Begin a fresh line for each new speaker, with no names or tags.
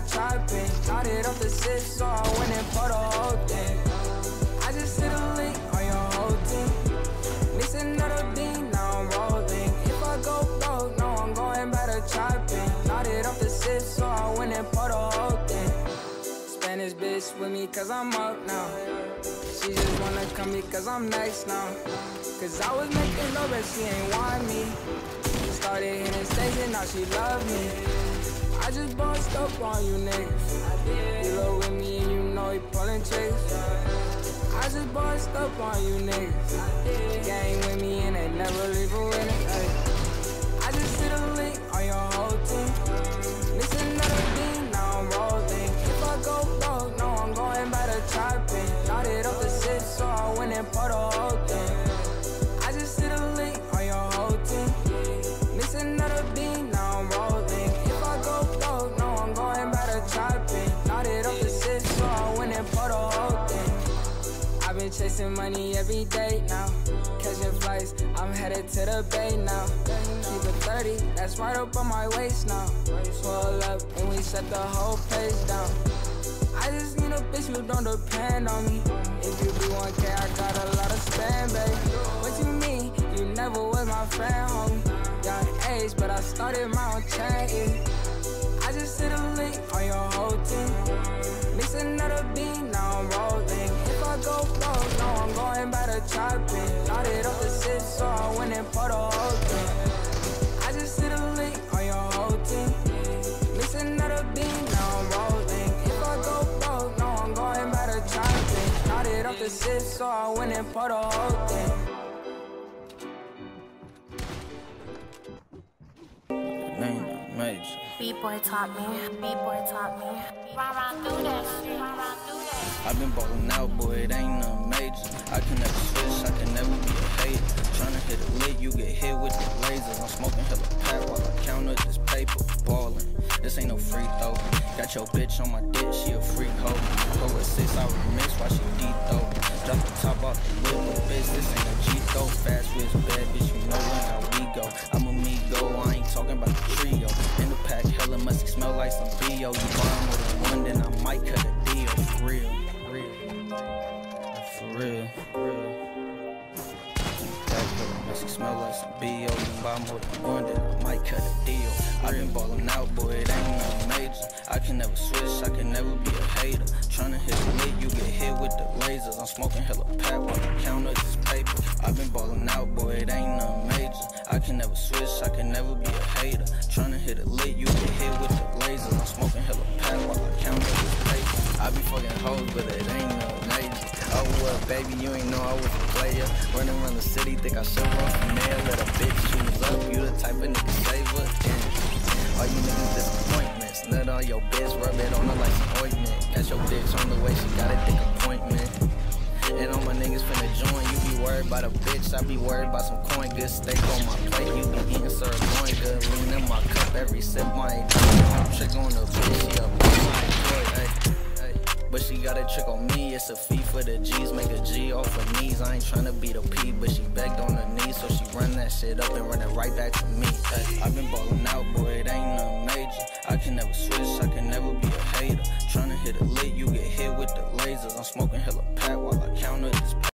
chopping. Started off the six, so I went and for the whole thing. I just hit a link on your whole team. Mix another bean, now I'm rolling. If I go broke, no, I'm going back to chopping. Started off the six, so I went and for the whole thing. Spanish bitch with me, cause I'm up now. She just wanna come because I'm nice now. Cause I was making love, but she ain't want me. Started hitting station, now she love me. I just bossed up on you niggas. You love with me and you know he pulling tricks. I just bossed up on you niggas. Gang with me and they never leave a winner. I just hit a link on your whole team. Mix another bean, now I'm rolling. If I go broke, no, I'm going back to chopping. Started off the six, so I went and put a chasing money every day now. Catching flights, I'm headed to the bay now. Keep it 30, that's right up on my waist now. Pull up and we set the whole place down. I just need a bitch who don't depend on me. If you be 1K, I got a lot of spend, babe. What you mean? You never was my friend, homie. Young age, but I started my going back to chopping. Started off the six, so I went and put a whole thing. I just hit a link on your whole team. Mix another bean, now I'm rolling. If I go broke, no, I'm going back to chopping. Started off the six, so I went and put a whole thing.
Name major.
B-boy taught me, B-boy taught me. Rah rah
I've been ballin' out, boy, it ain't nothing major. I can never switch, I can never be a hater. Tryna hit a lick, you get hit with the lasers. I'm smoking hella pack while I count up this paper. Ballin', this ain't no free throw. Got your bitch on my dick, she a freak hoe. Go with six hour mix while she deep though. Drop the top off the whip, little bitch, this ain't a G though. Fast with bad bitch, you know when how we go. I'm a me go, I ain't talking about the trio. Smell like some BO. You buy more than one, then I might cut a deal. i been ballin' out, boy, it ain't nothing major. I can never switch, I can never be a hater. Tryna hit lick, you get hit with the lasers. I'm smoking hella pack while I count up this paper. i been ballin' out, boy, it ain't no major. I can never switch, I can never be a hater. Tryna hit a lick, you get hit with the lasers. I'm smoking hella pack while I count up this paper. I be fucking hoes, but it ain't no baby, you ain't know I was a player. Running around the city, think I should run from there. Let a bitch choose up, you the type of nigga save up. Yeah. All you niggas disappointments. Nut on your bitch, rub it on her like some ointment. Got your bitch on the way, she got a dick appointment. And all my niggas finna join. You be worried about a bitch, I be worried about some coin. Good steak on my plate, you be eating sirloin. Good lean in my cup, every sip my ain't Trick on the bitch, she up But she got a trick on me, it's a fee for the G's. Make a G off her knees. I ain't tryna be the P, but she begged on her knees. So she run that shit up and run it right back to me. Ay, i been ballin' out, boy, it ain't nothing major. I can never switch, I can never be a hater. Tryna hit a lick, you get hit with the lasers. I'm smoking hella pack while I count up this